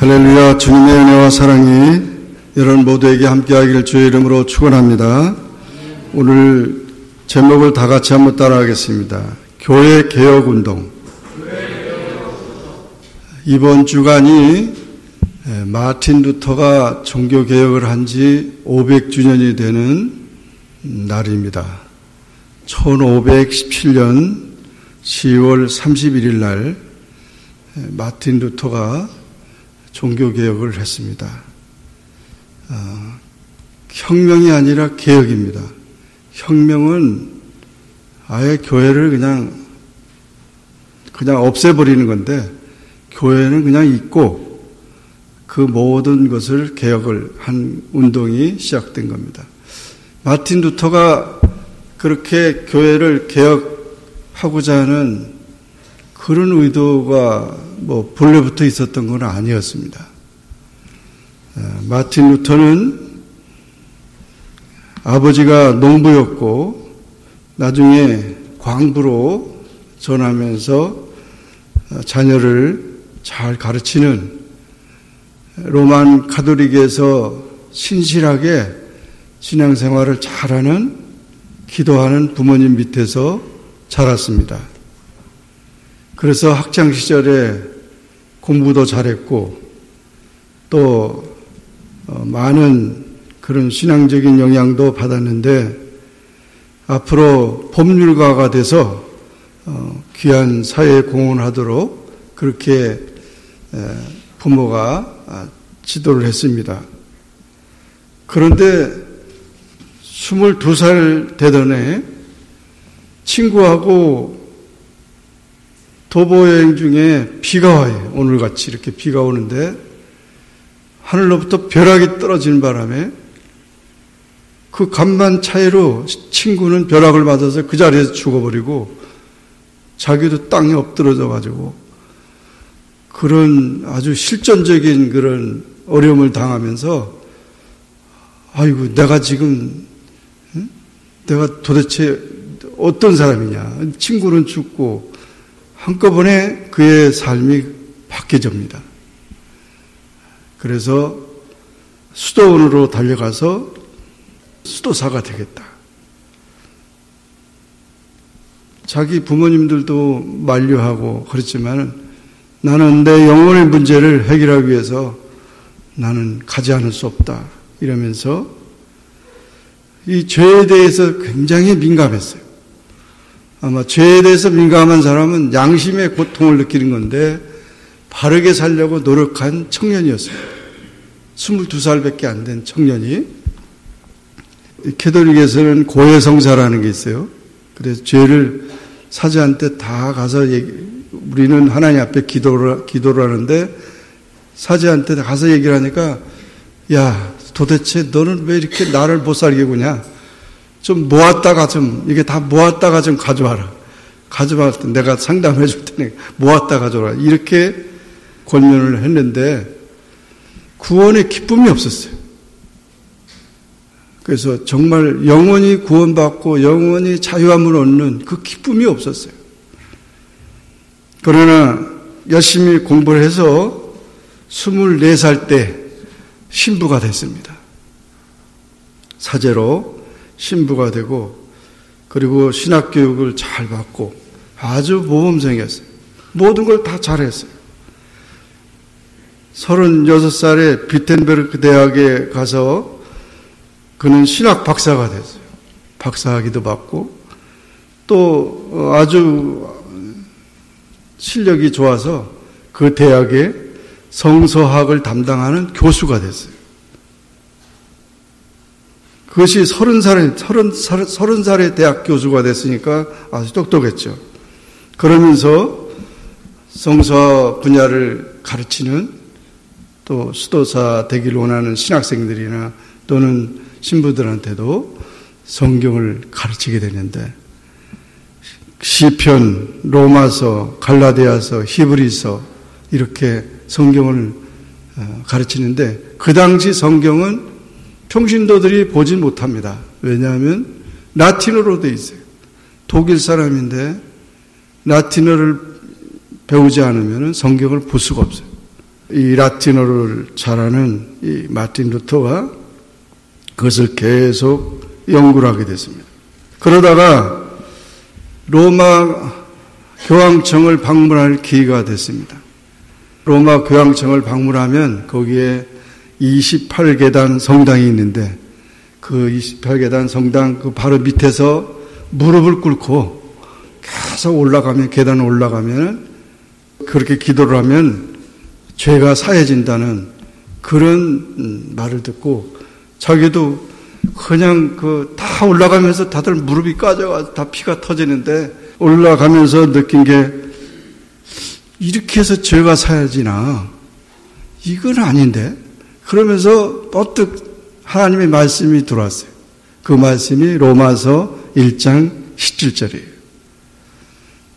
할렐루야 주님의 은혜와 사랑이 여러분 모두에게 함께하기를 주의 이름으로 축원합니다. 오늘 제목을 다 같이 한번 따라하겠습니다. 교회 개혁 운동. 이번 주간이 마틴 루터가 종교 개혁을 한 지 500주년이 되는 날입니다. 1517년 10월 31일 날 마틴 루터가 종교 개혁을 했습니다. 어, 혁명이 아니라 개혁입니다. 혁명은 아예 교회를 그냥 그냥 없애버리는 건데 교회는 그냥 있고 그 모든 것을 개혁을 한 운동이 시작된 겁니다. 마틴 루터가 그렇게 교회를 개혁하고자 하는 그런 의도가 뭐 본래부터 있었던 건 아니었습니다. 어, 마틴 루터는 아버지가 농부였고 나중에 광부로 전하면서 자녀를 잘 가르치는 로만 카톨릭에서 신실하게 신앙생활을 잘하는 기도하는 부모님 밑에서 자랐습니다. 그래서 학창 시절에 공부도 잘했고 또 어, 많은 그런 신앙적인 영향도 받았는데 앞으로 법률가가 돼서 어, 귀한 사회에 공헌하도록 그렇게 부모가 아, 지도를 했습니다. 그런데 22살 되던 해 친구하고 도보 여행 중에 비가 와요. 오늘 같이 이렇게 비가 오는데 하늘로부터 벼락이 떨어지는 바람에 그 간만 차이로 친구는 벼락을 맞아서 그 자리에서 죽어버리고 자기도 땅에 엎드러져 가지고 그런 아주 실전적인 그런 어려움을 당하면서 아이고 내가 지금 내가 도대체 어떤 사람이냐 친구는 죽고 한꺼번에 그의 삶이 바뀌어집니다. 그래서 수도원으로 달려가서 수도사가 되겠다. 자기 부모님들도 만류하고 그렇지만 나는 내 영혼의 문제를 해결하기 위해서 나는 가지 않을 수 없다. 이러면서 이 죄에 대해서 굉장히 민감했어요. 아마 죄에 대해서 민감한 사람은 양심의 고통을 느끼는 건데 바르게 살려고 노력한 청년이었습니다. 22살밖에 안 된 청년이 캐톨릭에서는 고해성사라는 게 있어요. 그래서 죄를 사제한테 다 가서 얘기, 우리는 하나님 앞에 기도를, 기도를 하는데 사제한테 가서 얘기를 하니까 야 도대체 너는 왜 이렇게 나를 못 살게 구냐? 좀 모았다가 좀, 이게 다 모았다가 좀 가져와라. 가져와 때 내가 상담해 줄 테니 모았다 가져와라. 이렇게 권면을 했는데 구원의 기쁨이 없었어요. 그래서 정말 영원히 구원받고 영원히 자유함을 얻는 그 기쁨이 없었어요. 그러나 열심히 공부를 해서 24살 때 신부가 됐습니다. 사제로 신부가 되고 그리고 신학 교육을 잘 받고 아주 모범생이었어요. 모든 걸 다 잘했어요. 36살에 비텐베르크 대학에 가서 그는 신학 박사가 됐어요. 박사학위도 받고 또 아주 실력이 좋아서 그 대학에 성서학을 담당하는 교수가 됐어요. 그것이 서른 살에, 서른, 서른 살에 대학 교수가 됐으니까 아주 똑똑했죠. 그러면서 성서 분야를 가르치는 또 수도사 되기를 원하는 신학생들이나 또는 신부들한테도 성경을 가르치게 되는데 시편, 로마서, 갈라디아서, 히브리서 이렇게 성경을 어, 가르치는데 그 당시 성경은 평신도들이 보지 못합니다. 왜냐하면 라틴어로 돼 있어요. 독일 사람인데 라틴어를 배우지 않으면 성경을 볼 수가 없어요. 이 라틴어를 잘하는 이 마틴 루터가 그것을 계속 연구를 하게 됐습니다. 그러다가 로마 교황청을 방문할 기회가 됐습니다. 로마 교황청을 방문하면 거기에 28계단 성당이 있는데 그 28계단 성당 그 바로 밑에서 무릎을 꿇고 계속 올라가면 계단 올라가면 그렇게 기도를 하면 죄가 사해진다는 그런 말을 듣고 자기도 그냥 그 다 올라가면서 다들 무릎이 까져가 다 피가 터지는데 올라가면서 느낀 게 이렇게 해서 죄가 사야지나? 이건 아닌데 그러면서 버뜩 하나님의 말씀이 들어왔어요. 그 말씀이 로마서 1장 17절이에요.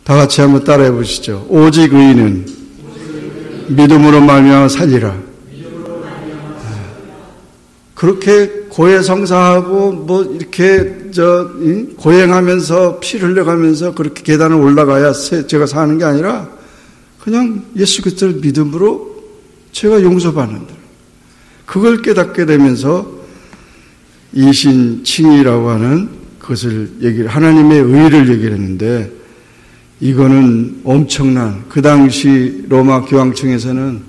다 같이 한번 따라해 보시죠. 오직 의인은 믿음으로 말미암아 살리라. 그렇게 고해성사하고 뭐 이렇게 저 고행하면서 피를 흘려가면서 그렇게 계단을 올라가야 제가 사는 게 아니라 그냥 예수 그리스도를 믿음으로 제가 용서받는다. 그걸 깨닫게 되면서 이신칭이라고 하는 그것을 얘기를 하나님의 의를 얘기를 했는데 이거는 엄청난 그 당시 로마 교황청에서는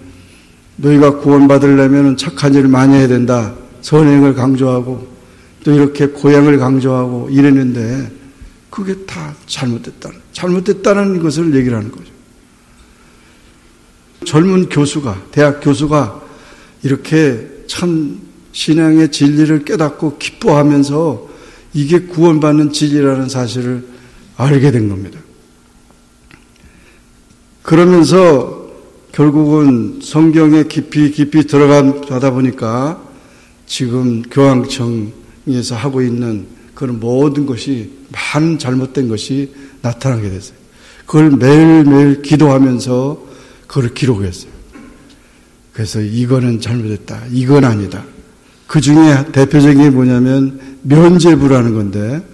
너희가 구원받으려면 착한 일을 많이 해야 된다. 선행을 강조하고 또 이렇게 고향을 강조하고 이랬는데 그게 다 잘못됐다. 잘못됐다는 것을 얘기를 하는 거죠. 젊은 교수가, 대학 교수가 이렇게 참 신앙의 진리를 깨닫고 기뻐하면서 이게 구원받는 진리라는 사실을 알게 된 겁니다. 그러면서 결국은 성경에 깊이 깊이 들어가다 보니까 지금 교황청에서 하고 있는 그런 모든 것이 많은 잘못된 것이 나타나게 됐어요. 그걸 매일매일 기도하면서 그걸 기록했어요. 그래서 이거는 잘못했다. 이건 아니다. 그 중에 대표적인 게 뭐냐면 면제부라는 건데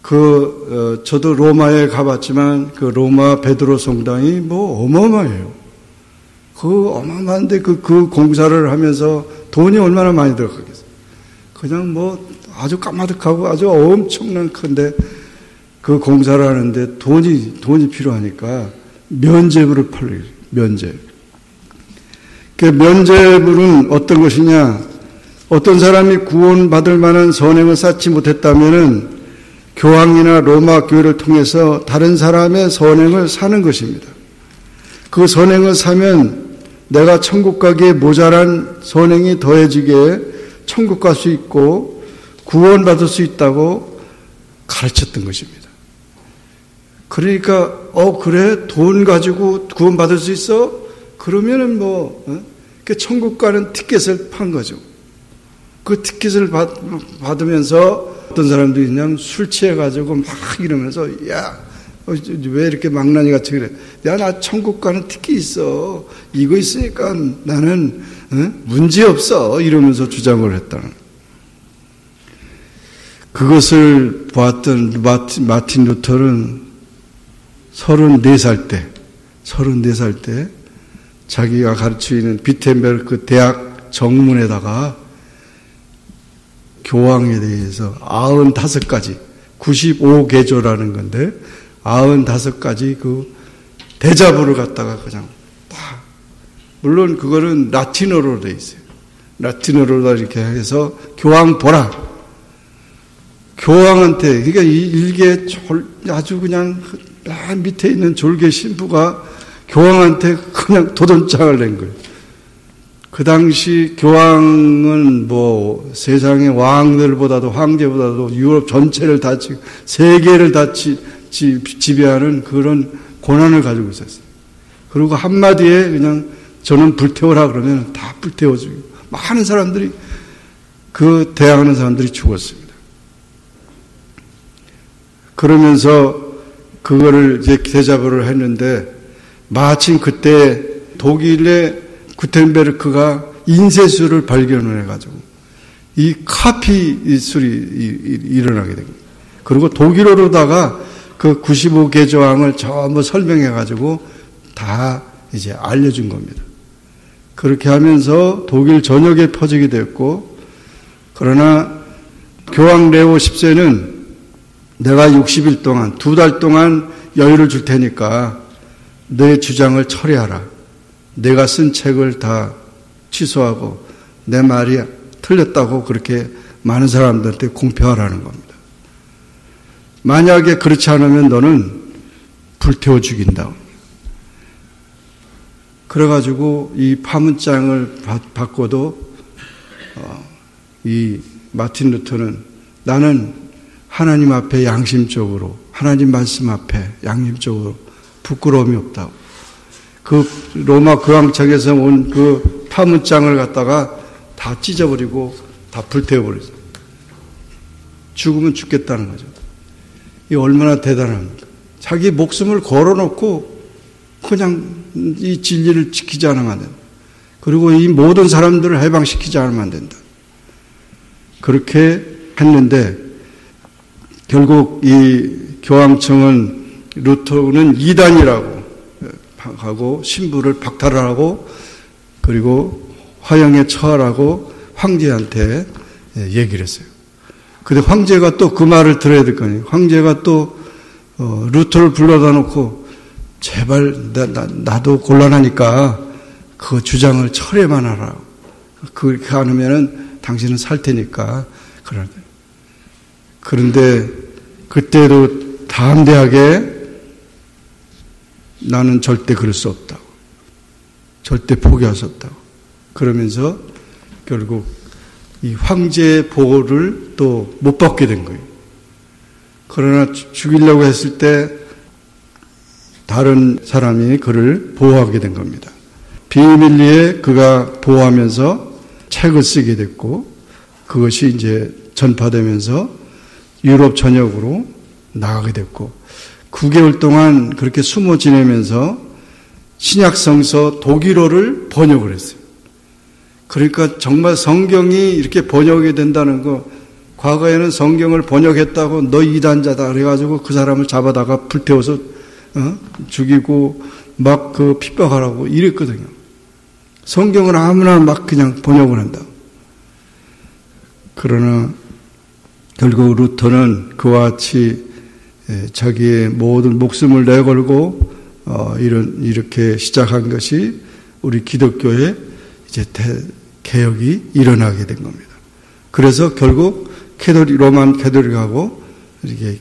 그 어, 저도 로마에 가봤지만 그 로마 베드로 성당이 뭐 어마어마해요. 그 어마어마한데 그, 그 공사를 하면서 돈이 얼마나 많이 들어가겠어요. 그냥 뭐 아주 까마득하고 아주 엄청난 큰데 그 공사를 하는데 돈이 돈이 필요하니까 면제부를 팔려요. 면제. 그 면제부는 어떤 것이냐? 어떤 사람이 구원받을 만한 선행을 쌓지 못했다면은 교황이나 로마 교회를 통해서 다른 사람의 선행을 사는 것입니다. 그 선행을 사면 내가 천국 가기에 모자란 선행이 더해지게 천국 갈 수 있고 구원받을 수 있다고 가르쳤던 것입니다. 그러니까 어 그래 돈 가지고 구원받을 수 있어? 그러면은 뭐 어? 그 천국 가는 티켓을 판 거죠. 그 티켓을 받, 받으면서 어떤 사람들이 그냥 술 취해가지고 막 이러면서 야, 어, 왜 이렇게 망나니 같이 그래? 야, 나 천국 가는 티켓 있어. 이거 있으니까 나는 어? 문제 없어. 이러면서 주장을 했다는. 그것을 보았던 마틴 루터는 34살 때, 34살 때 자기가 가르치는 비텐베르크 대학 정문에다가 교황에 대해서 95가지, 95개조라는 건데, 95가지 그 대자보를 갖다가 그냥 다, 물론 그거는 라틴어로 돼 있어요. 라틴어로 이렇게 해서 교황 보라. 교황한테, 그러니까 이 일개 아주 그냥 밑에 있는 졸개 신부가 교황한테 그냥 도전장을 낸 거예요. 그 당시 교황은 뭐 세상의 왕들보다도 황제보다도 유럽 전체를 다 지, 세계를 다 지, 지, 지배하는 그런 고난을 가지고 있었어요. 그리고 한마디에 그냥 저는 불태워라 그러면 다 불태워주고 많은 사람들이 그 대항하는 사람들이 죽었습니다. 그러면서 그거를 이제 대자보를 했는데 마침 그때 독일의 구텐베르크가 인쇄술을 발견을 해가지고 이 카피 술이 일어나게 됩니다. 그리고 독일어로다가 그 95개 조항을 전부 설명해가지고 다 이제 알려준 겁니다. 그렇게 하면서 독일 전역에 퍼지게 됐고 그러나 교황 레오 10세는 내가 60일 동안 두 달 동안 여유를 줄 테니까 내 주장을 처리하라. 내가 쓴 책을 다 취소하고 내 말이 틀렸다고 그렇게 많은 사람들한테 공표하라는 겁니다. 만약에 그렇지 않으면 너는 불태워 죽인다. 그래가지고 이 파문장을 받고도 어, 이 마틴 루터는 나는 하나님 앞에 양심적으로 하나님 말씀 앞에 양심적으로 부끄러움이 없다고. 그 로마 교황청에서 온 그 파문장을 갖다가 다 찢어버리고 다 불태워버렸어요. 죽으면 죽겠다는 거죠. 이 얼마나 대단합니까? 자기 목숨을 걸어놓고 그냥 이 진리를 지키지 않으면 안 된다. 그리고 이 모든 사람들을 해방시키지 않으면 안 된다. 그렇게 했는데 결국 이 교황청은 루터는 이단이라고 하고 신부를 박탈하고 그리고 화형에 처하라고 황제한테 얘기를 했어요. 근데 황제가 또 그 말을 들어야 될 거 아니에요. 황제가 또 어, 루터를 불러다 놓고 제발 나, 나, 나도 곤란하니까 그 주장을 철회만 하라. 그렇게 안 하면은 당신은 살 테니까 그러는데 그런데 그때도 담대하게 나는 절대 그럴 수 없다고. 절대 포기할 수 없다고. 그러면서 결국 이 황제의 보호를 또 못 받게 된 거예요. 그러나 죽이려고 했을 때 다른 사람이 그를 보호하게 된 겁니다. 비밀리에 그가 보호하면서 책을 쓰게 됐고 그것이 이제 전파되면서 유럽 전역으로 나가게 됐고 9개월 동안 그렇게 숨어 지내면서 신약 성서 독일어를 번역을 했어요. 그러니까 정말 성경이 이렇게 번역이 된다는 거 과거에는 성경을 번역했다고 너 이단자다 그래가지고 그 사람을 잡아다가 불태워서 어? 죽이고 막 그 핍박하라고 이랬거든요. 성경을 아무나 막 그냥 번역을 한다. 그러나 결국 루터는 그와 같이 자기의 모든 목숨을 내걸고 어, 이런 이렇게 시작한 것이 우리 기독교의 이제 대, 개혁이 일어나게 된 겁니다. 그래서 결국 캐도리 로만 캐도릭하고 이렇게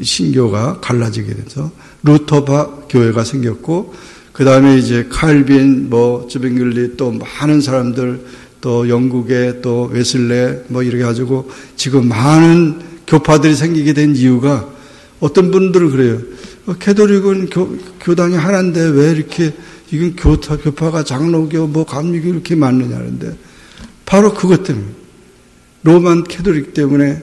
신교가 갈라지게 돼서 루터파 교회가 생겼고 그 다음에 이제 칼빈, 뭐 즈빙글리 또 많은 사람들 또 영국에 또 웨슬레 뭐 이렇게 가지고 지금 많은 교파들이 생기게 된 이유가 어떤 분들은 그래요. 어, 캐도릭은 교, 교단이 하나인데 왜 이렇게 이건 교타, 교파가 장로교, 뭐 감리교 이렇게 많느냐는데 바로 그것 때문에 Roman Catholic 때문에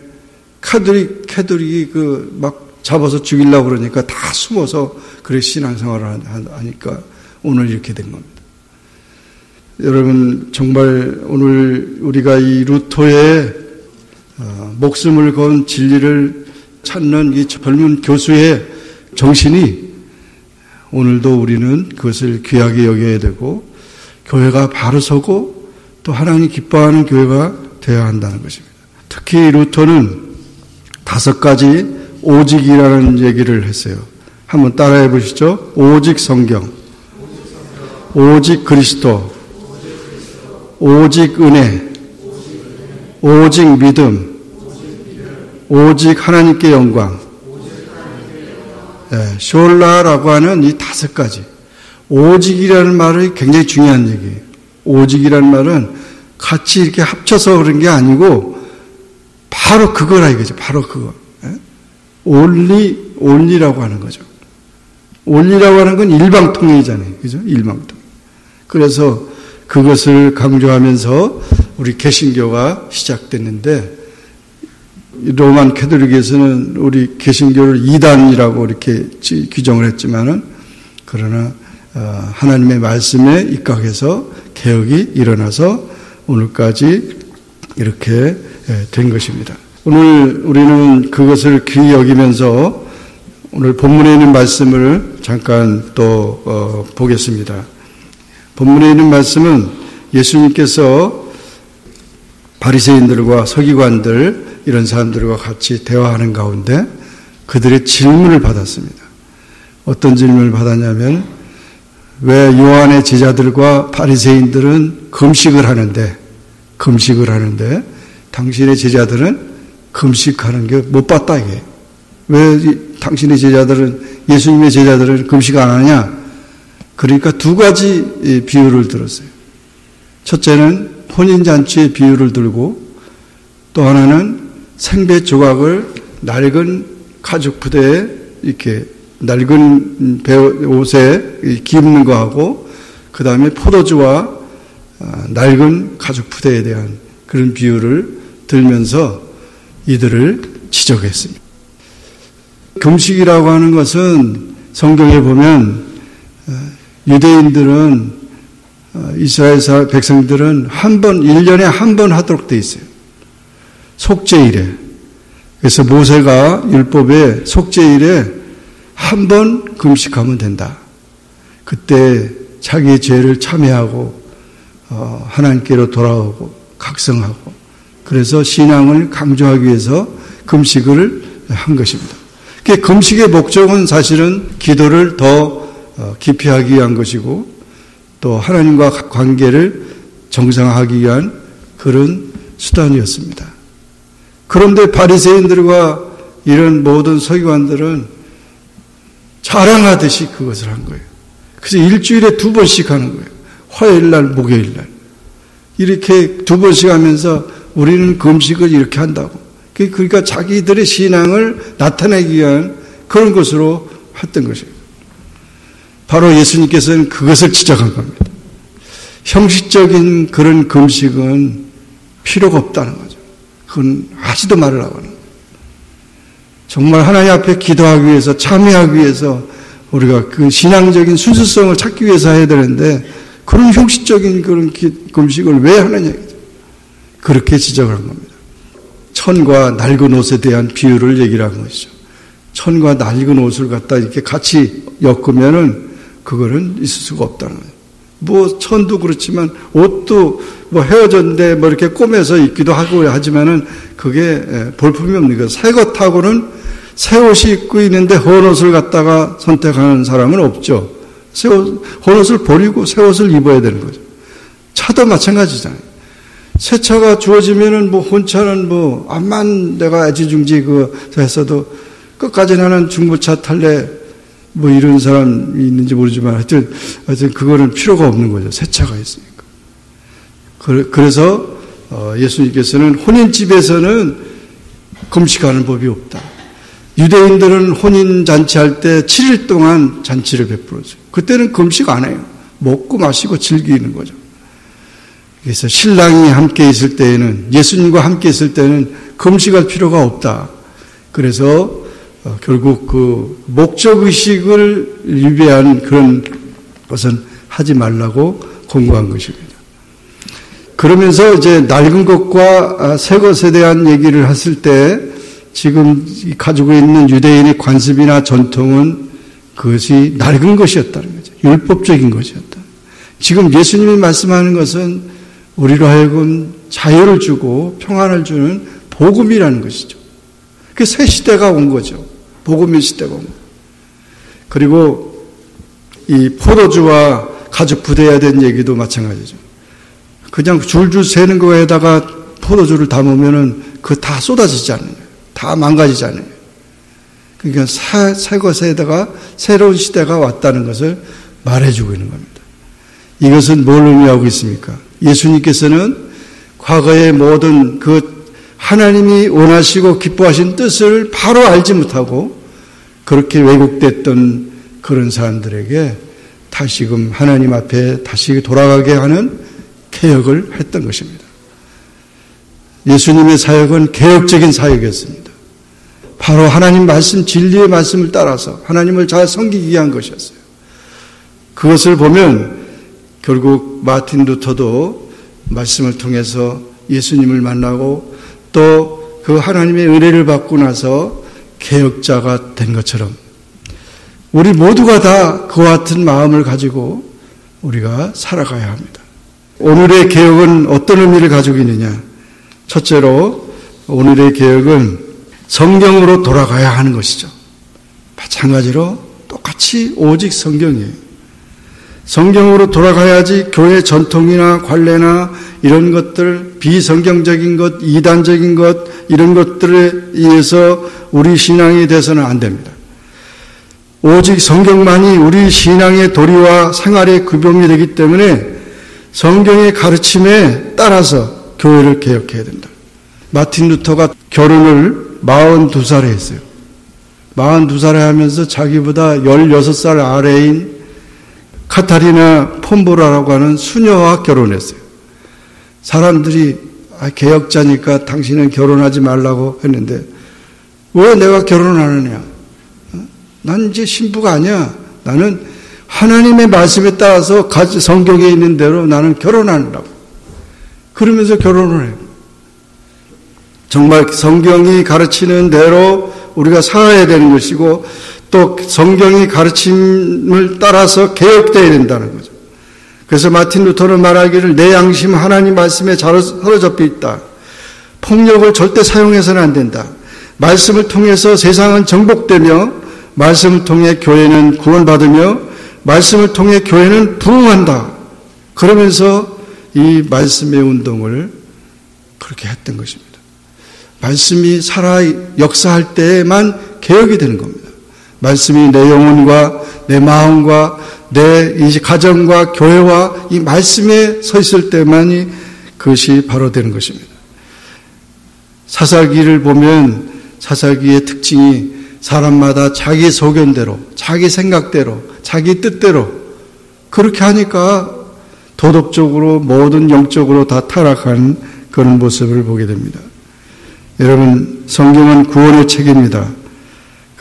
Catholic Catholic이 그 막 잡아서 죽이려고 그러니까 다 숨어서 그래 신앙생활을 하니까 오늘 이렇게 된 겁니다. 여러분 정말 오늘 우리가 이 루터의 어, 목숨을 건 진리를 찾는 이 젊은 교수의 정신이 오늘도 우리는 그것을 귀하게 여겨야 되고 교회가 바로 서고 또 하나님 기뻐하는 교회가 되어야 한다는 것입니다. 특히 루터는 다섯 가지 오직이라는 얘기를 했어요. 한번 따라해 보시죠. 오직 성경, 오직 그리스도, 오직 은혜, 오직 믿음, 오직 하나님께 영광. 네, 숄라라고 하는 이 다섯 가지. 오직이라는 말이 굉장히 중요한 얘기예요. 오직이라는 말은 같이 이렇게 합쳐서 그런 게 아니고 바로 그거라 이거죠. 바로 그거. 올리, 올리라고 하는 거죠. 올리라고 하는 건 일방통행이잖아요. 그죠? 일방통. 그래서 그것을 강조하면서 우리 개신교가 시작됐는데 로만 캐톨릭에서는 우리 개신교를 이단이라고 이렇게 규정을 했지만은 그러나 어, 하나님의 말씀에 입각해서 개혁이 일어나서 오늘까지 이렇게 예, 된 것입니다. 오늘 우리는 그것을 귀히 여기면서 오늘 본문에 있는 말씀을 잠깐 또 어, 보겠습니다. 본문에 있는 말씀은 예수님께서 바리새인들과 서기관들 이런 사람들과 같이 대화하는 가운데 그들의 질문을 받았습니다. 어떤 질문을 받았냐면 왜 요한의 제자들과 바리새인들은 금식을 하는데 금식을 하는데 당신의 제자들은 금식하는 게 못 봤다 이게. 왜 당신의 제자들은 예수님의 제자들은 금식 안 하냐? 그러니까 두 가지 비유를 들었어요. 첫째는 혼인잔치의 비유를 들고 또 하나는 생배 조각을 낡은 가죽 부대에 이렇게 낡은 옷에 기입는 거하고 그 다음에 포도주와 아, 낡은 가죽 부대에 대한 그런 비유를 들면서 이들을 지적했습니다. 금식이라고 하는 것은 성경에 보면 어, 유대인들은 어, 이스라엘 백성들은 한 번, 1년에 한 번 하도록 돼 있어요. 속죄일에. 그래서 모세가 율법에 속죄일에 한 번 금식하면 된다. 그때 자기의 죄를 참회하고 어, 하나님께로 돌아오고 각성하고 그래서 신앙을 강조하기 위해서 금식을 한 것입니다. 그 금식의 목적은 사실은 기도를 더 어, 깊이 하기 위한 것이고 또 하나님과 관계를 정상화하기 위한 그런 수단이었습니다. 그런데 바리새인들과 이런 모든 서기관들은 자랑하듯이 그것을 한 거예요. 그래서 일주일에 두 번씩 하는 거예요. 화요일 날, 목요일 날. 이렇게 두 번씩 하면서 우리는 금식을 이렇게 한다고. 그러니까 자기들의 신앙을 나타내기 위한 그런 것으로 했던 것이에요. 바로 예수님께서는 그것을 지적한 겁니다. 형식적인 그런 금식은 필요가 없다는 거죠. 그건 하지도 말으라고 하는 거예요. 정말 하나님 앞에 기도하기 위해서, 참여하기 위해서 우리가 그 신앙적인 순수성을 찾기 위해서 해야 되는데 그런 형식적인 그런 금식을 왜 하느냐. 그렇게 지적을 한 겁니다. 천과 낡은 옷에 대한 비유를 얘기를 한 것이죠. 천과 낡은 옷을 갖다 이렇게 같이 엮으면은 그거는 있을 수가 없다는 거예요. 뭐 천도 그렇지만 옷도 뭐 헤어졌는데 뭐 이렇게 꼬매서 입기도 하고 하지만은 그게 볼품이 없는 거예요. 새 것하고는 새 옷이 입고 있는데 헌 옷을 갖다가 선택하는 사람은 없죠. 새 옷, 헌 옷을 버리고 새 옷을 입어야 되는 거죠. 차도 마찬가지잖아요. 새 차가 주어지면은 뭐 혼차는 뭐 암만 내가 애지중지 그 했어도 끝까지 나는 중고차 탈래 뭐 이런 사람이 있는지 모르지만 하여튼 하여튼 그거는 필요가 없는 거죠. 새 차가 있으니까. 그래서 어, 예수님께서는 혼인집에서는 금식하는 법이 없다. 유대인들은 혼인 잔치할 때 7일 동안 잔치를 베풀어줘요. 그때는 금식 안 해요. 먹고 마시고 즐기는 거죠. 그래서 신랑이 함께 있을 때에는 예수님과 함께 있을 때는 금식할 필요가 없다. 그래서 어, 결국 그 목적 의식을 위배한 그런 것은 하지 말라고 공고한 것입니다. 그러면서 이제 낡은 것과 아, 새 것에 대한 얘기를 했을 때 지금 가지고 있는 유대인의 관습이나 전통은 그것이 낡은 것이었다는 거죠. 율법적인 것이었다. 지금 예수님이 말씀하는 것은 우리로 하여금 자유를 주고 평안을 주는 복음이라는 것이죠. 그 새 시대가 온 거죠. 복음의 시대가. 그리고 이 포도주와 가죽 부대해야 되는 얘기도 마찬가지죠. 그냥 줄줄 새는 거에다가 포도주를 담으면은 그 다 쏟아지지 않는 거예요. 다 망가지지 않아요. 그러니까 새, 새 것에다가 새로운 시대가 왔다는 것을 말해주고 있는 겁니다. 이것은 뭘 의미하고 있습니까? 예수님께서는 과거의 모든 그 하나님이 원하시고 기뻐하신 뜻을 바로 알지 못하고 그렇게 왜곡됐던 그런 사람들에게 다시금 하나님 앞에 다시 돌아가게 하는 개혁을 했던 것입니다. 예수님의 사역은 개혁적인 사역이었습니다. 바로 하나님 말씀, 진리의 말씀을 따라서 하나님을 잘 섬기기 위한 것이었어요. 그것을 보면 결국 마틴 루터도 말씀을 통해서 예수님을 만나고 또 그 하나님의 은혜를 받고 나서 개혁자가 된 것처럼 우리 모두가 다 그와 같은 마음을 가지고 우리가 살아가야 합니다. 오늘의 개혁은 어떤 의미를 가지고 있느냐? 첫째로 오늘의 개혁은 성경으로 돌아가야 하는 것이죠. 마찬가지로 똑같이 오직 성경이에요. 성경으로 돌아가야지 교회 전통이나 관례나 이런 것들, 비성경적인 것, 이단적인 것, 이런 것들에 의해서 우리 신앙이 돼서는 안 됩니다. 오직 성경만이 우리 신앙의 도리와 생활의 구병이 되기 때문에 성경의 가르침에 따라서 교회를 개혁해야 된다. 마틴 루터가 결혼을 42살에 했어요. 42살에 하면서 자기보다 16살 아래인 카타리나 폼보라라고 하는 수녀와 결혼했어요. 사람들이 아, 개혁자니까 당신은 결혼하지 말라고 했는데 왜 내가 결혼을 하느냐? 어? 난 이제 신부가 아니야. 나는 하나님의 말씀에 따라서 성경에 있는 대로 나는 결혼하느라고. 그러면서 결혼을 해요. 정말 성경이 가르치는 대로 우리가 살아야 되는 것이고 또 성경이 가르침을 따라서 개혁되어야 된다는 거죠. 그래서 마틴 루터는 말하기를 내 양심 하나님 말씀에 사로잡혀 있다. 폭력을 절대 사용해서는 안 된다. 말씀을 통해서 세상은 정복되며 말씀을 통해 교회는 구원받으며 말씀을 통해 교회는 부흥한다. 그러면서 이 말씀의 운동을 그렇게 했던 것입니다. 말씀이 살아 역사할 때에만 개혁이 되는 겁니다. 말씀이 내 영혼과 내 마음과 내 가정과 교회와 이 말씀에 서 있을 때만이 그것이 바로 되는 것입니다. 사사기를 보면 사사기의 특징이 사람마다 자기 소견대로, 자기 생각대로, 자기 뜻대로 그렇게 하니까 도덕적으로 모든 영적으로 다 타락한 그런 모습을 보게 됩니다. 여러분, 성경은 구원의 책입니다.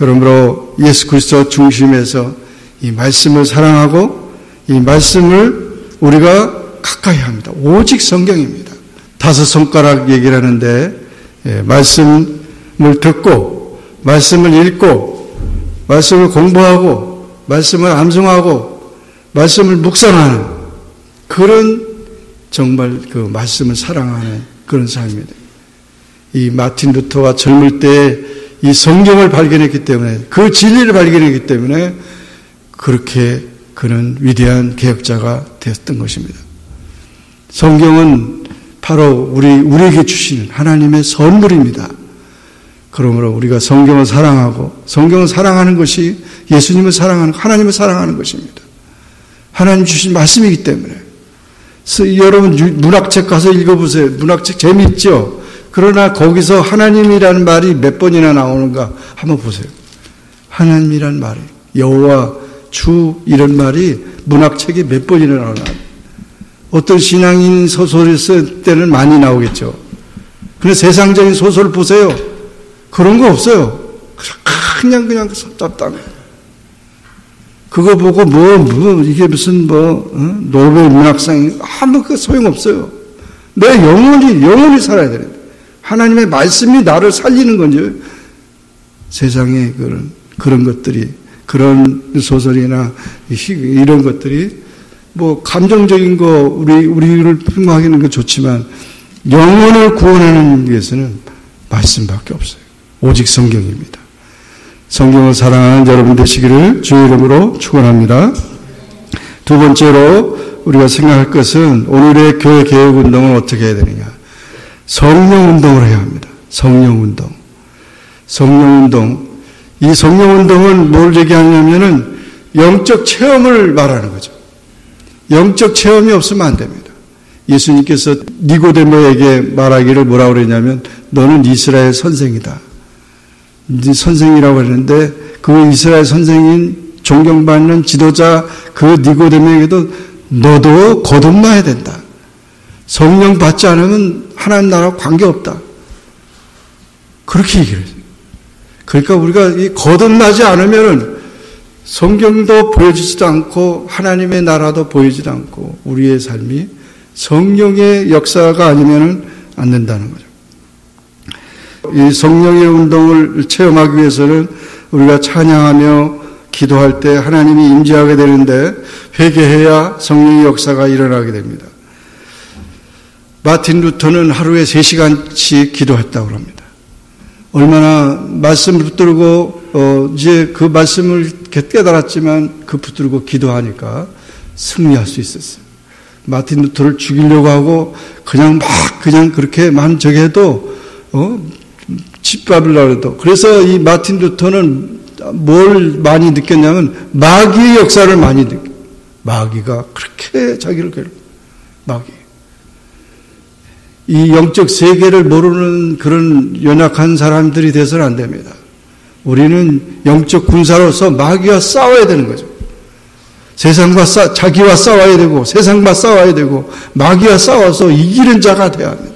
그러므로 예수 그리스도 중심에서 이 말씀을 사랑하고 이 말씀을 우리가 가까이 합니다. 오직 성경입니다. 다섯 손가락 얘기를 하는데 예, 말씀을 듣고 말씀을 읽고 말씀을 공부하고 말씀을 암송하고 말씀을 묵상하는 그런 정말 그 말씀을 사랑하는 그런 삶입니다. 이 마틴 루터가 젊을 때 이 성경을 발견했기 때문에 그 진리를 발견했기 때문에 그렇게 그는 위대한 개혁자가 되었던 것입니다. 성경은 바로 우리 우리에게 주시는 하나님의 선물입니다. 그러므로 우리가 성경을 사랑하고 성경을 사랑하는 것이 예수님을 사랑하는 하나님을 사랑하는 것입니다. 하나님 주신 말씀이기 때문에 여러분 문학책 가서 읽어보세요. 문학책 재미있죠? 그러나 거기서 하나님이라는 말이 몇 번이나 나오는가 한번 보세요. 하나님이란 말이 여호와 주 이런 말이 문학책에 몇 번이나 나오나. 어떤 신앙인 소설을 쓸 때는 많이 나오겠죠. 근데 세상적인 소설 보세요. 그런 거 없어요. 그냥 그냥 답답해. 그거 보고 뭐, 뭐, 이게 무슨 뭐, 어? 노벨 문학상이 아무 그 소용 없어요. 내 영혼이, 영혼이 살아야 되는데. 하나님의 말씀이 나를 살리는 건지 세상에 그런, 그런 것들이, 그런 소설이나 이런 것들이 뭐 감정적인 거 우리, 우리를 풍부하기는 거 좋지만 영혼을 구원하는 위해서는 말씀밖에 없어요. 오직 성경입니다. 성경을 사랑하는 여러분 되시기를 주의 이름으로 축원합니다. 두 번째로 우리가 생각할 것은 오늘의 교회 개혁 운동은 어떻게 해야 되느냐? 성령 운동을 해야 합니다. 성령 운동. 성령 운동. 이 성령 운동은 뭘 얘기하냐면은 영적 체험을 말하는 거죠. 영적 체험이 없으면 안 됩니다. 예수님께서 니고데모에게 말하기를 뭐라고 그랬냐면 너는 이스라엘 선생이다. 네 선생이라고 했는데 그 이스라엘 선생인 존경받는 지도자 그 니고데모에게도 너도 거듭나야 된다. 성령 받지 않으면 하나님 나라 관계없다. 그렇게 얘기를 해요. 그러니까 우리가 이 거듭나지 않으면 성경도 보여지지도 않고 하나님의 나라도 보이지도 않고 우리의 삶이 성령의 역사가 아니면 안 된다는 거죠. 이 성령의 운동을 체험하기 위해서는 우리가 찬양하며 기도할 때 하나님이 임재하게 되는데 회개해야 성령의 역사가 일어나게 됩니다. 마틴 루터는 하루에 3시간씩 기도했다고 합니다. 얼마나 말씀을 붙들고 어 이제 그 말씀을 깨달았지만 그 붙들고 기도하니까 승리할 수 있었어요. 마틴 루터를 죽이려고 하고 그냥 막 그냥 그렇게 만 저게 해도 어 집밥을 도 그래서 이 마틴 루터는 뭘 많이 느꼈냐면 마귀의 역사를 많이 느껴. 마귀가 그렇게 자기를 괴롭. 마귀. 이 영적 세계를 모르는 그런 연약한 사람들이 돼서는 안 됩니다. 우리는 영적 군사로서 마귀와 싸워야 되는 거죠. 세상과 싸, 자기와 싸워야 되고, 세상과 싸워야 되고, 마귀와 싸워서 이기는 자가 돼야 합니다.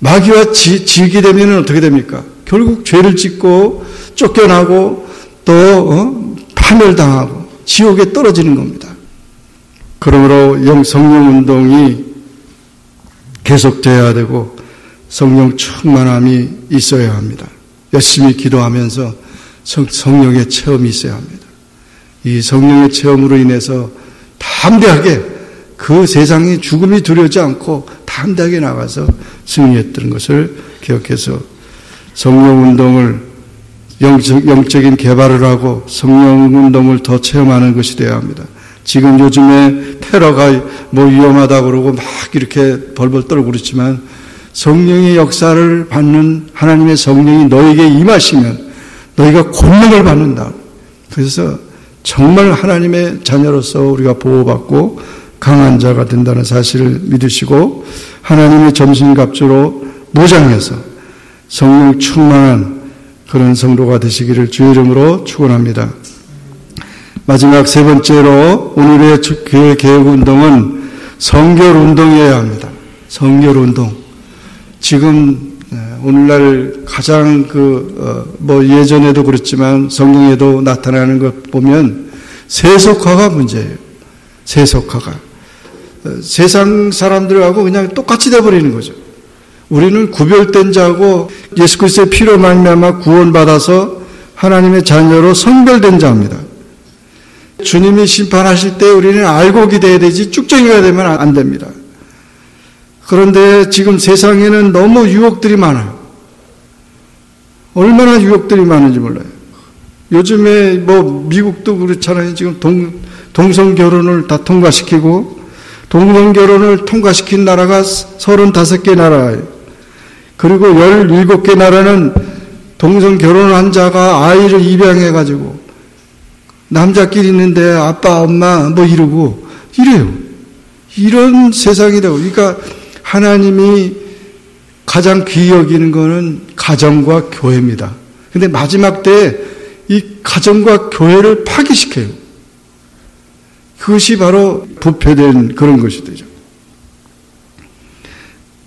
마귀와 지, 지게 되면 어떻게 됩니까? 결국 죄를 짓고, 쫓겨나고, 또, 어? 파멸당하고, 지옥에 떨어지는 겁니다. 그러므로 영, 성령 운동이 계속돼야 되고, 성령 충만함이 있어야 합니다. 열심히 기도하면서 성, 성령의 체험이 있어야 합니다. 이 성령의 체험으로 인해서 담대하게 그 세상이 죽음이 두려지 않고 담대하게 나가서 승리했던 것을 기억해서 성령 운동을 영적, 영적인 개발을 하고 성령 운동을 더 체험하는 것이 되어야 합니다. 지금 요즘에 테러가 뭐 위험하다 그러고 막 이렇게 벌벌 떨고 그렇지만 성령의 역사를 받는 하나님의 성령이 너에게 임하시면 너희가 권능을 받는다. 그래서 정말 하나님의 자녀로서 우리가 보호받고 강한 자가 된다는 사실을 믿으시고 하나님의 점심갑주로 무장해서 성령 충만한 그런 성도가 되시기를 주의 이름으로 축원합니다. 마지막 세 번째로 오늘의 교회 개혁 운동은 성결 운동이어야 합니다. 성결 운동. 지금 네, 오늘날 가장 그뭐 어, 예전에도 그렇지만 성경에도 나타나는 것 보면 세속화가 문제예요. 세속화가 어, 세상 사람들하고 그냥 똑같이 돼 버리는 거죠. 우리는 구별된 자고 예수 그리스도의 피로 말미암아 구원받아서 하나님의 자녀로 성별된 자입니다. 주님이 심판하실 때 우리는 알고 기대야 되지 쭉정이가 되면 안 됩니다. 그런데 지금 세상에는 너무 유혹들이 많아요. 얼마나 유혹들이 많은지 몰라요. 요즘에 뭐 미국도 그렇잖아요. 지금 동, 동성 결혼을 다 통과시키고 동성 결혼을 통과시킨 나라가 35개 나라예요. 그리고 17개 나라는 동성 결혼한 자가 아이를 입양해 가지고 남자끼리 있는데 아빠 엄마 뭐 이러고 이래요. 이런 세상이라고. 그러니까 하나님이 가장 귀히 여기는 것은 가정과 교회입니다. 근데 마지막 때이 가정과 교회를 파괴시켜요. 그것이 바로 부패된 그런 것이 되죠.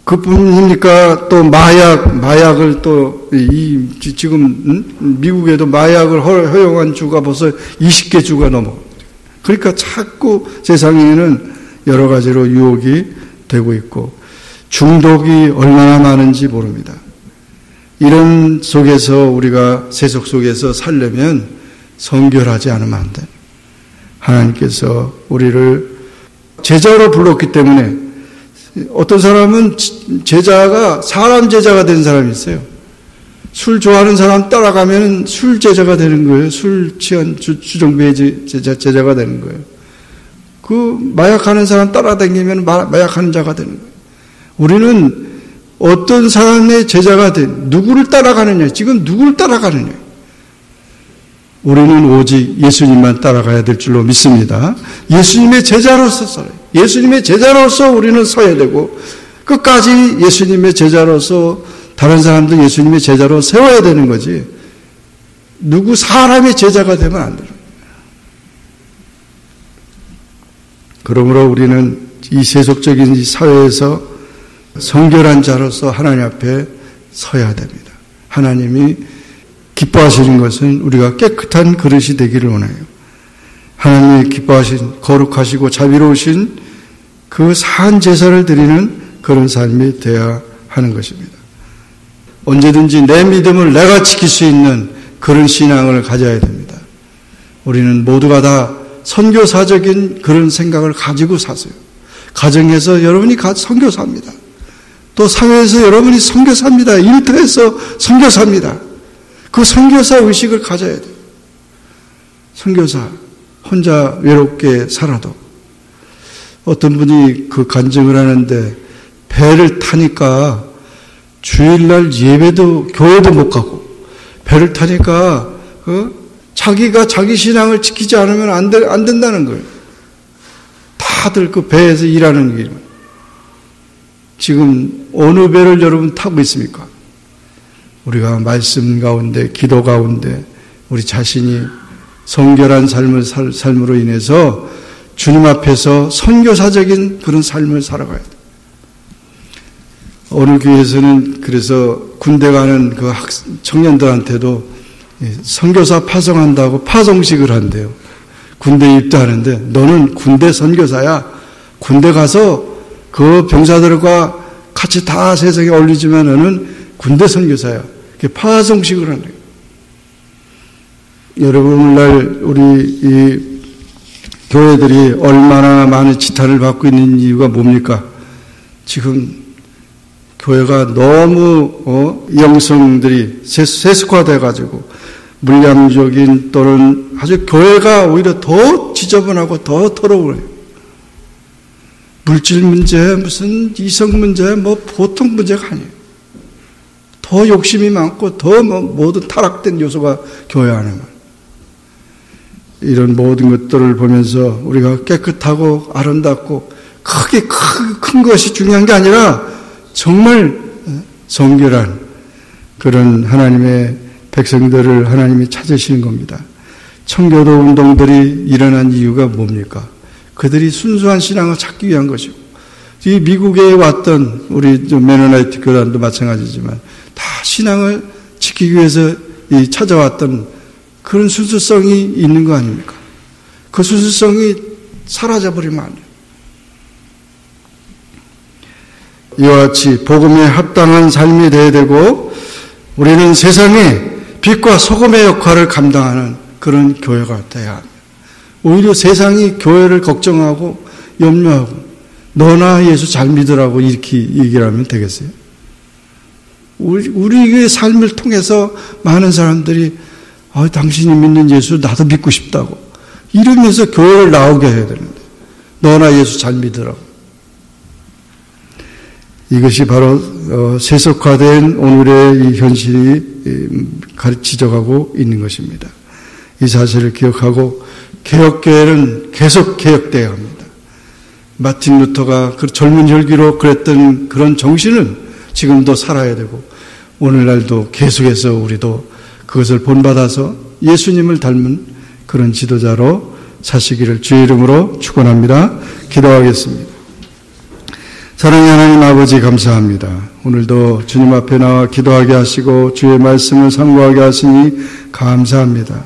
그뿐입니까? 또 마약, 마약을 또, 이, 지금, 미국에도 마약을 허용한 주가 벌써 20개 주가 넘어. 그러니까 자꾸 세상에는 여러 가지로 유혹이 되고 있고, 중독이 얼마나 많은지 모릅니다. 이런 속에서 우리가 세속 속에서 살려면 성결하지 않으면 안 돼. 하나님께서 우리를 제자로 불렀기 때문에 어떤 사람은 제자가 사람 제자가 된 사람이 있어요. 술 좋아하는 사람 따라가면 술 제자가 되는 거예요. 술 취한 주, 정부의 제자, 제자가 되는 거예요. 그 마약하는 사람 따라다니면 마약하는 자가 되는 거예요. 우리는 어떤 사람의 제자가 된 누구를 따라가느냐 지금 누구를 따라가느냐 우리는 오직 예수님만 따라가야 될 줄로 믿습니다. 예수님의 제자로서 살아요. 예수님의 제자로서 우리는 서야 되고 끝까지 예수님의 제자로서 다른 사람들 예수님의 제자로 세워야 되는 거지. 누구 사람의 제자가 되면 안 돼요. 그러므로 우리는 이 세속적인 사회에서 성결한 자로서 하나님 앞에 서야 됩니다. 하나님이 기뻐하시는 것은 우리가 깨끗한 그릇이 되기를 원해요. 하나님이 기뻐하신 거룩하시고 자비로우신 그산 제사를 드리는 그런 삶이 되어야 하는 것입니다. 언제든지 내 믿음을 내가 지킬 수 있는 그런 신앙을 가져야 됩니다. 우리는 모두가 다 선교사적인 그런 생각을 가지고 사세요. 가정에서 여러분이 선교사입니다. 또 사회에서 여러분이 선교사입니다. 일터에서 선교사입니다. 그 선교사 의식을 가져야 돼요. 선교사 혼자 외롭게 살아도 어떤 분이 그 간증을 하는데 배를 타니까 주일날 예배도 교회도 못 가고 배를 타니까 어? 자기가 자기 신앙을 지키지 않으면 안, 되, 안 된다는 거예요. 다들 그 배에서 일하는 길. 지금 어느 배를 여러분 타고 있습니까? 우리가 말씀 가운데, 기도 가운데 우리 자신이 성결한 삶을 살, 삶으로 인해서 주님 앞에서 선교사적인 그런 삶을 살아가야 돼. 오늘 교회에서는 그래서 군대 가는 그 학, 청년들한테도 선교사 파송한다고 파송식을 한대요. 군대 입대하는데 너는 군대 선교사야. 군대 가서 그 병사들과 같이 다 세상에 올리지만 너는 군대 선교사야. 파송식을 하는. 여러분 오늘날 우리 이 교회들이 얼마나 많은 지탄을 받고 있는 이유가 뭡니까? 지금 교회가 너무 어, 영성들이 세습화돼 가지고 물량적인 또는 아주 교회가 오히려 더 지저분하고 더 더러워요. 물질 문제, 무슨 이성 문제, 뭐 보통 문제가 아니에요. 더 욕심이 많고 더뭐 모든 타락된 요소가 교회 안에만. 이런 모든 것들을 보면서 우리가 깨끗하고 아름답고 크게 큰 것이 중요한 게 아니라 정말 성결한 그런 하나님의 백성들을 하나님이 찾으시는 겁니다. 청교도 운동들이 일어난 이유가 뭡니까? 그들이 순수한 신앙을 찾기 위한 것이고, 이 미국에 왔던 우리 메노나이트 교단도 마찬가지지만 다 신앙을 지키기 위해서 찾아왔던 그런 순수성이 있는 거 아닙니까? 그 순수성이 사라져버리면 안 돼요. 이와 같이 복음에 합당한 삶이 되어야 되고 우리는 세상에 빛과 소금의 역할을 감당하는 그런 교회가 돼야 합니다. 오히려 세상이 교회를 걱정하고 염려하고 너나 예수 잘 믿으라고 이렇게 얘기를 하면 되겠어요? 우리, 우리의 삶을 통해서 많은 사람들이 아, 당신이 믿는 예수 나도 믿고 싶다고 이러면서 교회를 나오게 해야 되는데 너나 예수 잘 믿으라고 이것이 바로 어, 세속화된 오늘의 이 현실이 가르치져가고 있는 것입니다. 이 사실을 기억하고 개혁교회는 계속 개혁돼야 합니다. 마틴 루터가 그 젊은 혈기로 그랬던 그런 정신은 지금도 살아야 되고 오늘날도 계속해서 우리도 그것을 본받아서 예수님을 닮은 그런 지도자로 사시기를 주의 이름으로 축원합니다. 기도하겠습니다. 사랑의 하나님 아버지 감사합니다. 오늘도 주님 앞에 나와 기도하게 하시고 주의 말씀을 상고하게 하시니 감사합니다.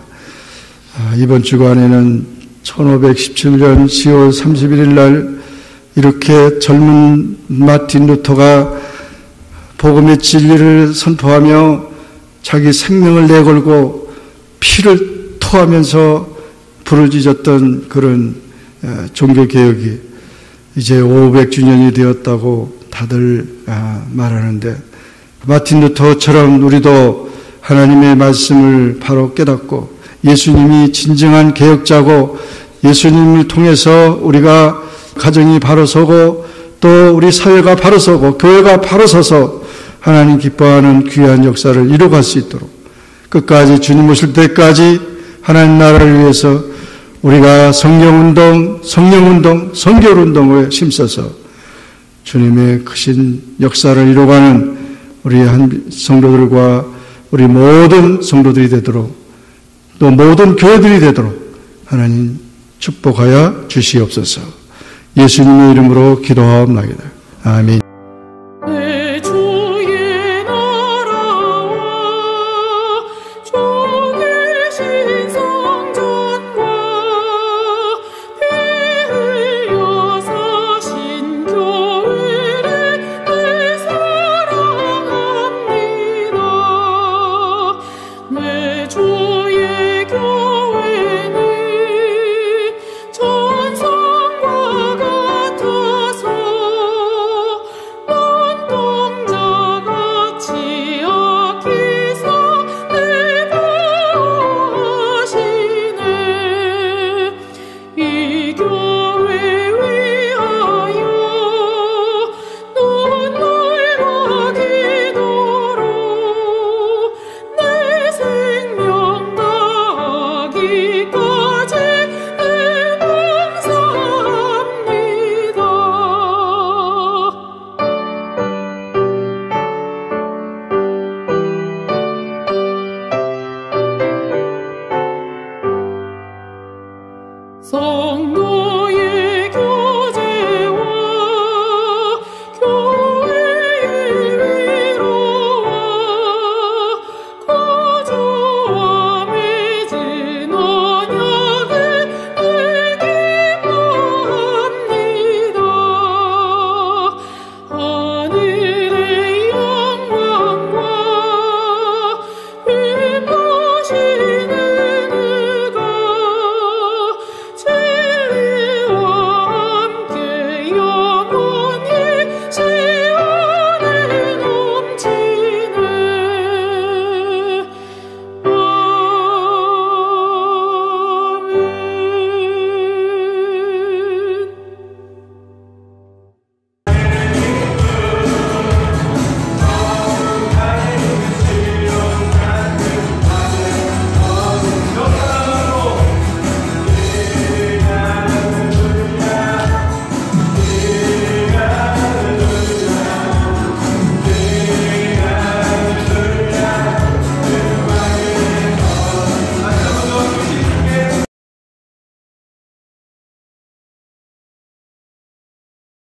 아, 이번 주간에는 1517년 10월 31일 날 이렇게 젊은 마틴 루터가 복음의 진리를 선포하며 자기 생명을 내걸고 피를 토하면서 부르짖었던 그런 어, 종교개혁이 이제 500주년이 되었다고 다들 아, 말하는데 마틴 루터처럼 우리도 하나님의 말씀을 바로 깨닫고 예수님이 진정한 개혁자고 예수님을 통해서 우리가 가정이 바로 서고 또 우리 사회가 바로 서고 교회가 바로 서서 하나님 기뻐하는 귀한 역사를 이루어갈 수 있도록 끝까지 주님 오실 때까지 하나님 나라를 위해서 우리가 성령운동, 성령운동, 성결운동을 힘써서 주님의 크신 역사를 이루어가는 우리 한 성도들과 우리 모든 성도들이 되도록 또 모든 교회들이 되도록 하나님 축복하여 주시옵소서. 예수님의 이름으로 기도하옵나이다. 아멘.